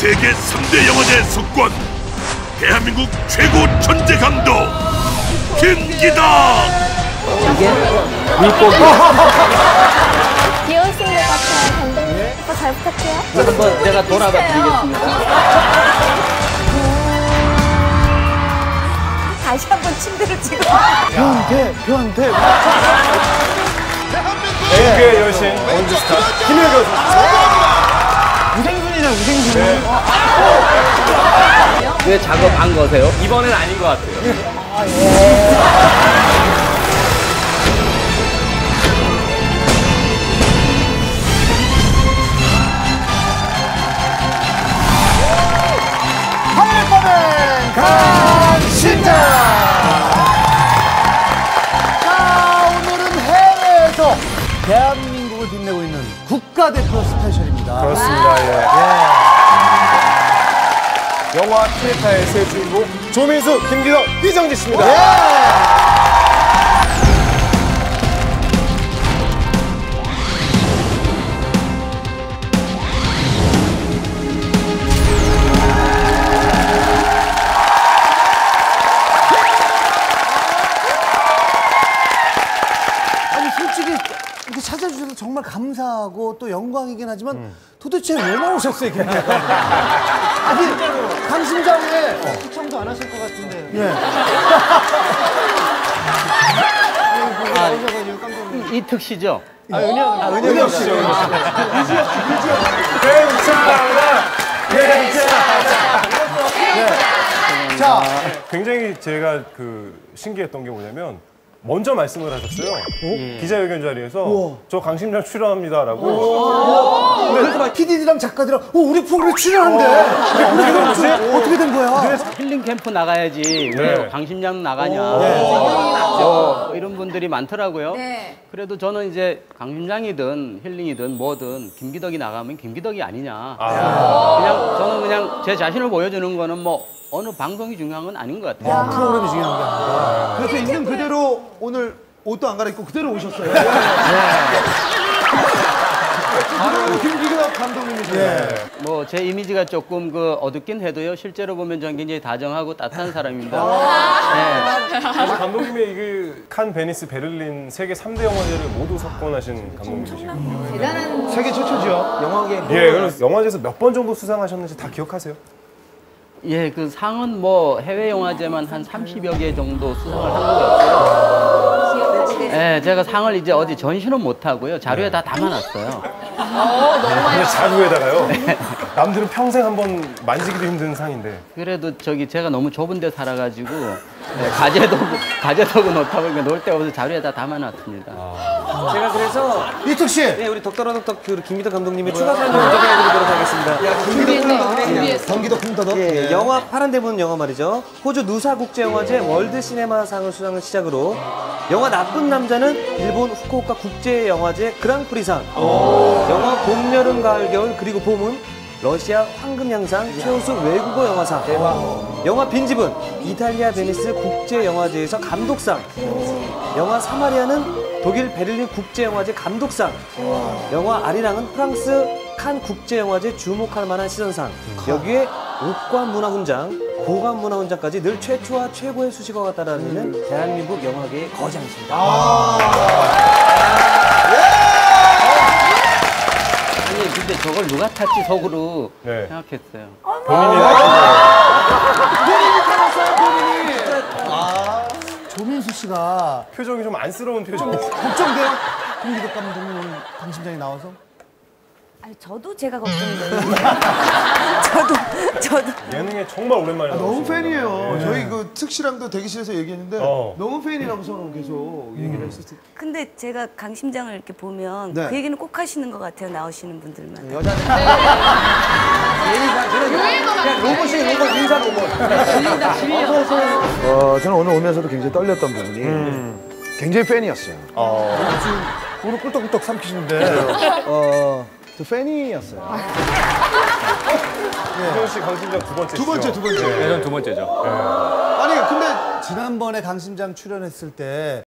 세계 3대 영화제 숙권 대한민국 최고 천재 감독 김기덕 귀여우신 것 같아요, 감독님. 오빠 잘 부탁해요. 한번 제가 돌아봐 드리겠습니다. 다시 한 번 침대를 찍어. 표한테 표한테 대한민국의 여신 원주스타 김혜경 우생순이냐 우생순 왜 작업 안 거세요? 이번엔 아닌 것 같아요. 한번은 강신장 자 오늘은 해외에서 대한민국을 빛내고 있는 국가대표 스페셜입니다 그렇습니다 예. 영화 티에타의 새 주인공 조민수, 김기덕, 이정지 씨입니다 아니 솔직히 이렇게 찾아주셔서 정말 감사하고 또 영광이긴 하지만 도대체 왜 나오셨어요 이게? 아니 강심장에 시청도 안 하실 것 같은데. 예. 이, 이 특시죠? 은혁 씨. 자, 굉장히 제가 그 신기했던 게 뭐냐면 먼저 말씀을 하셨어요. 기자회견 자리에서 저 강심장 출연합니다라고. 그래서 막 PD들이랑 작가들이랑 어, 우리 프로그램 출연한대 어떻게 된 거지? 어떻게 된 거야? 힐링 캠프 나가야지. 왜 네. 강심장 나가냐 어, 이런 분들이 많더라고요. 네. 그래도 저는 이제 강심장이든 힐링이든 뭐든 김기덕이 나가면 김기덕이 아니냐. 그냥 저는 그냥 제 자신을 보여주는 거는 뭐 어느 방송이 중요한 건 아닌 것 같아요. 아, 프로그램이 중요한 게 아니라 그래서 있는 그대로 오늘 옷도 안 갈아입고 그대로 오셨어요. 바로 김기덕 감독님이세요. 뭐제 이미지가 조금 그 어둡긴 해도요. 실제로 보면 저는 굉장히 다정하고 따뜻한 사람입니다. 네. 사실 감독님의 이게 칸, 베니스, 베를린 세계 3대 영화제를 모두 석권하신 감독님이시거든요 세계 최초죠. 영화계. 예, 그래서 영화제에서 몇 번 정도 수상하셨는지 다 기억하세요? 예, 그 상은 뭐 해외 영화제만 한 30여 개 정도 수상을 한 거였어요. 예, 제가 상을 이제 어디 전시는 못 하고요. 자료에 다 담아놨어요. 근데 자루에다가요? 남들은 평생 한 번 만지기도 힘든 상인데. 그래도 저기 제가 너무 좁은 데 살아가지고 예, 가재도 가재도구 놓다 보니까 놀 데 없어서 자료에 다 담아놨습니다. 제가 그래서 이특 씨. 네, 우리 덕더러 덕덕 그 김기덕 감독님의 추가 설명을 좀 해드리도록 하겠습니다. 경기도 콩터덕. 예, 영화 파란 대문 영화 말이죠. 호주 누사 국제영화제 월드 시네마상을 수상을 시작으로 영화 나쁜 남자는 일본 후쿠오카 국제영화제 그랑프리상, 영화 봄, 여름, 가을, 겨울 그리고 봄은 러시아 황금향상 최우수 외국어 영화상, 영화 빈집은 이탈리아 베니스 국제영화제에서 감독상, 영화 사마리아는 독일 베를린 국제영화제 감독상, 영화 아리랑은 프랑스 칸 국제영화제 주목할 만한 시선상, 여기에 옥관 문화훈장, 고관 문화훈장까지 늘 최초와 최고의 수식어가 따라다니는 대한민국 영화계의 거장이십니다. 아니 근데 저걸 누가 탔지 속으로? 네. 생각했어요. 본인이 조민수 씨가 표정이 좀 안쓰러운 표정이 걱정돼요? 김기덕 감독님 오늘 강심장에 나와서 아니, 저도 제가 걱정돼요. 저도, 저도. 예능에 정말 오랜만에 너무 나오시는 팬이에요. 저희 그 특씨랑도 대기실에서 얘기했는데 어. 너무 팬이라고 서로 계속 얘기를 했었어요. 근데 제가 강심장을 이렇게 보면 네. 그 얘기는 꼭 하시는 것 같아요. 나오시는 분들만. 로봇이 로봇 인사 로봇. 어, 저는 오늘 오면서도 굉장히 떨렸던 부분이 굉장히 팬이었어요. 오늘 꿀떡꿀떡 삼키시는데 어, 저 팬이었어요. 이정 씨 강심장 두 번째 두 번째, 두 번째. 저는 두 번째죠. 아니, 근데 지난번에 강심장 출연했을 때